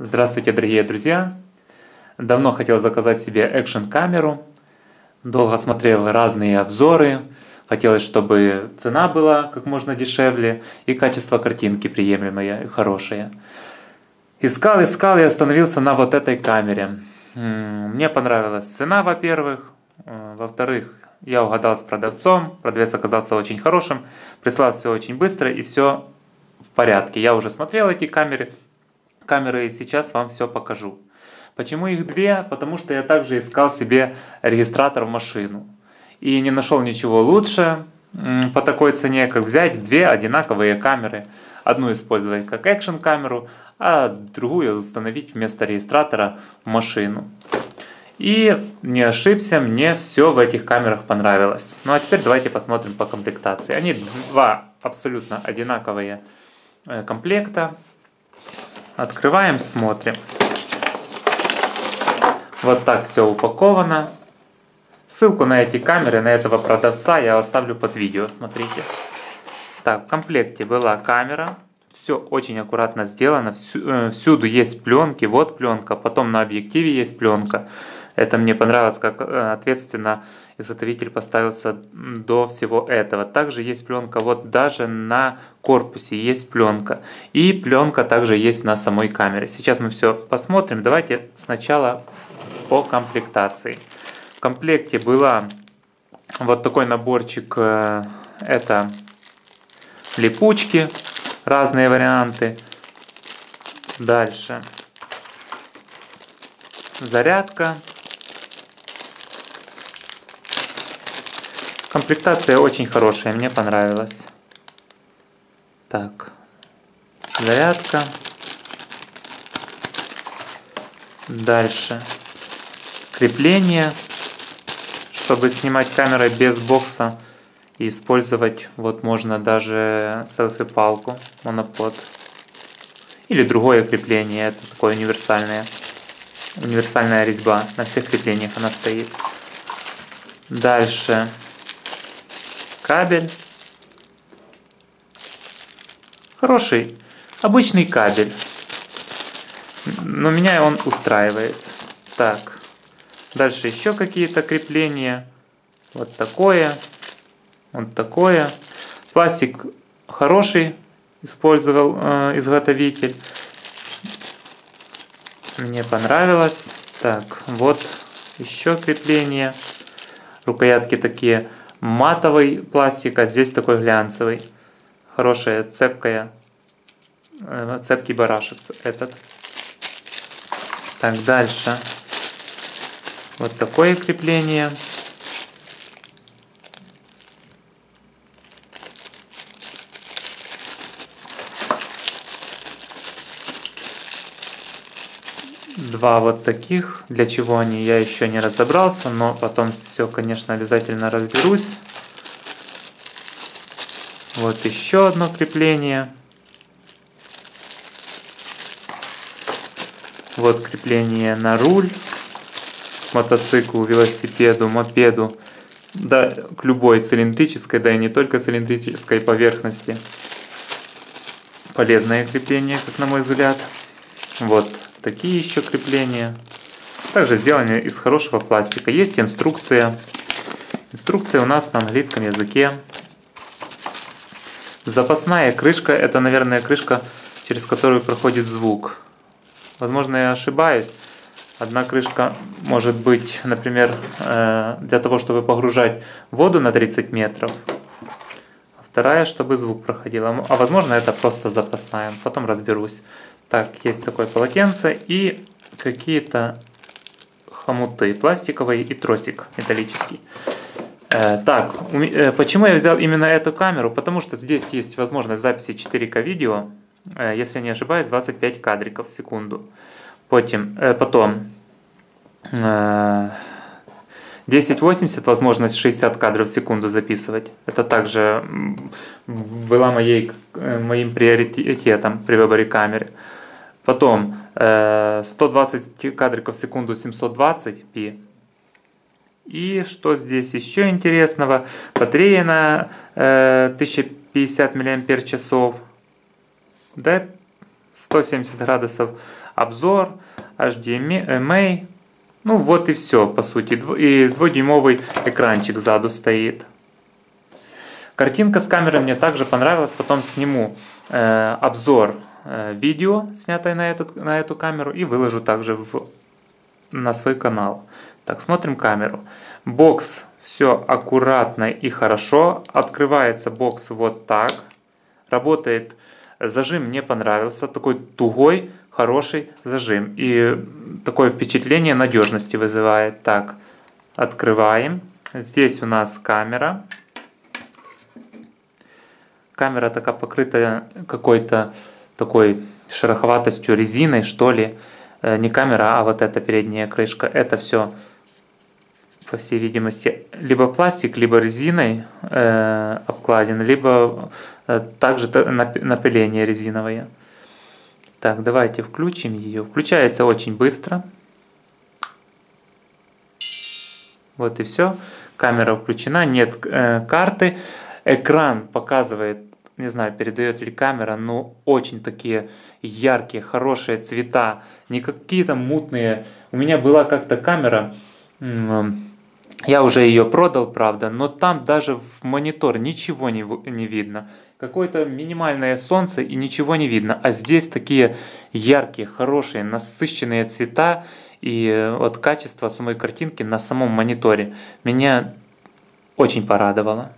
Здравствуйте, дорогие друзья! Давно хотел заказать себе экшн-камеру. Долго смотрел разные обзоры. Хотелось, чтобы цена была как можно дешевле и качество картинки приемлемое и хорошее. Искал, искал и остановился на вот этой камере. Мне понравилась цена, во-первых. Э, во-вторых, я угадал с продавцом. Продавец оказался очень хорошим. Прислал все очень быстро и все в порядке. Я уже смотрел эти камеры камеры и сейчас вам все покажу. Почему их две? Потому что я также искал себе регистратор в машину. И не нашел ничего лучше по такой цене, как взять две одинаковые камеры. Одну использовать как экшн камеру, а другую установить вместо регистратора в машину. И не ошибся, мне все в этих камерах понравилось. Ну а теперь давайте посмотрим по комплектации. Они два абсолютно одинаковые э, комплекта. Открываем, смотрим. Вот так все упаковано. Ссылку на эти камеры, на этого продавца я оставлю под видео, смотрите. Так, в комплекте была камера. Все очень аккуратно сделано. Э, всюду есть пленки, вот пленка, потом на объективе есть пленка. Это мне понравилось, как э, ответственно изготовитель поставился до всего этого. Также есть пленка, вот даже на корпусе есть пленка. И пленка также есть на самой камере. Сейчас мы все посмотрим. Давайте сначала по комплектации. В комплекте была вот такой наборчик, э, это липучки, разные варианты. Дальше зарядка Комплектация очень хорошая, мне понравилась. Так, зарядка. Дальше. Крепление, чтобы снимать камерой без бокса и использовать, вот можно даже селфи-палку, монопод. Или другое крепление, это такое универсальное. Универсальная резьба, на всех креплениях она стоит. Дальше кабель. Хороший, обычный кабель. Но меня он устраивает. Так, дальше еще какие-то крепления. Вот такое, вот такое. Пластик хороший использовал э, изготовитель. Мне понравилось. Так, вот еще крепление. Рукоятки такие матовый пластик, а здесь такой глянцевый. Хорошая цепкая, э, цепкий барашек этот. Так, дальше. Вот такое крепление. Два вот таких. Для чего они, я еще не разобрался, но потом все, конечно, обязательно разберусь. Вот еще одно крепление. Вот крепление на руль, мотоциклу, велосипеду, мопеду, да, к любой цилиндрической, да и не только цилиндрической поверхности. Полезное крепление, как на мой взгляд. Вот такие еще крепления. Также сделаны из хорошего пластика. Есть инструкция. Инструкция у нас на английском языке. Запасная крышка, это, наверное, крышка, через которую проходит звук. Возможно, я ошибаюсь. Одна крышка может быть, например, э, для того, чтобы погружать воду на 30 метров. А вторая, чтобы звук проходил. А возможно, это просто запасная. Потом разберусь. Так, есть такое полотенце и какие-то хомуты пластиковые и тросик металлический. Э, так, э, почему я взял именно эту камеру? Потому что здесь есть возможность записи 4К видео, э, если не ошибаюсь, 25 кадриков в секунду. Потом, потом 1080 возможность 60 кадров в секунду записывать. Это также была моей, моим приоритетом при выборе камеры. Потом 120 кадриков в секунду 720p и что здесь еще интересного? Батарея на э, 1050 мАч. Да, 170 градусов обзор, HDMI. Ну вот и все, по сути. И двухдюймовый экранчик сзаду стоит. Картинка с камерой мне также понравилась. Потом сниму э, обзор э, видео, снятое на эту, на эту камеру, и выложу также в, на свой канал. Так, смотрим камеру. Бокс все аккуратно и хорошо. Открывается бокс вот так. Работает зажим, мне понравился. Такой тугой, хороший зажим. И такое впечатление надежности вызывает. Так, открываем. Здесь у нас камера. Камера такая покрыта какой-то такой шероховатостью, резиной, что ли. Э, не камера, а вот эта передняя крышка. Это все, по всей видимости, либо пластик, либо резиной э, обкладен, либо э, также напыление резиновое. Так, давайте включим ее. Включается очень быстро. Вот и все. Камера включена, нет э, карты. Экран показывает, не знаю, передает ли камера, но очень такие яркие, хорошие цвета, не какие-то мутные. У меня была как-то камера, я уже ее продал, правда, но там даже в монитор ничего не, не видно. Какое-то минимальное солнце и ничего не видно. А здесь такие яркие, хорошие, насыщенные цвета и э, вот качество самой картинки на самом мониторе меня очень порадовало.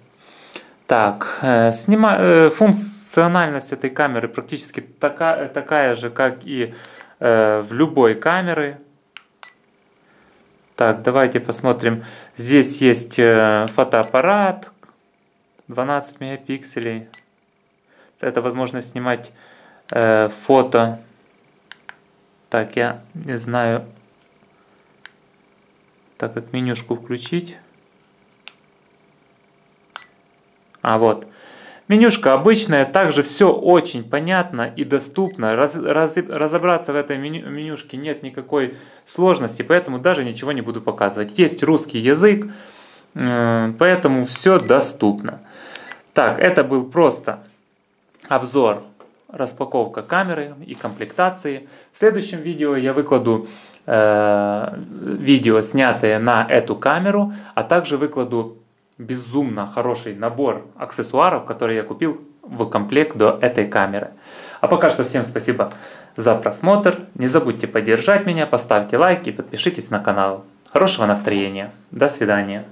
Так, э, снима... э, функциональность этой камеры практически така... такая же, как и э, в любой камере. Так, давайте посмотрим. Здесь есть э, фотоаппарат 12 мегапикселей. Это возможность снимать э, фото. Так, я не знаю, так как менюшку включить. А вот. Менюшка обычная, также все очень понятно и доступно. Раз, раз, разобраться в этой меню, менюшке нет никакой сложности, поэтому даже ничего не буду показывать. Есть русский язык, поэтому все доступно. Так, это был просто обзор, распаковка камеры и комплектации. В следующем видео я выкладу э, видео, снятые на эту камеру, а также выкладу безумно хороший набор аксессуаров, которые я купил в комплект до этой камеры. А пока что всем спасибо за просмотр. Не забудьте поддержать меня, поставьте лайк и подпишитесь на канал. Хорошего настроения. До свидания.